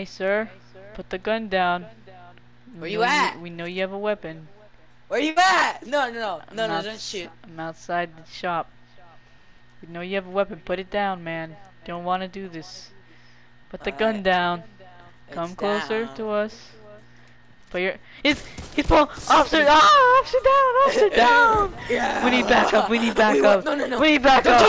Hey, sir, put the gun down. Where you know at? we know you have a weapon. Where you at? No, no, no, no, I'm no, don't shoot. I'm outside the shop. We know you have a weapon. Put it down, man. Don't want to do this. Put the gun right. down. Come closer down. to us. Put your. He's he's pulling. Officer, ah, officer down, officer down. Yeah. We need backup. We need backup. No, no, no. We need backup.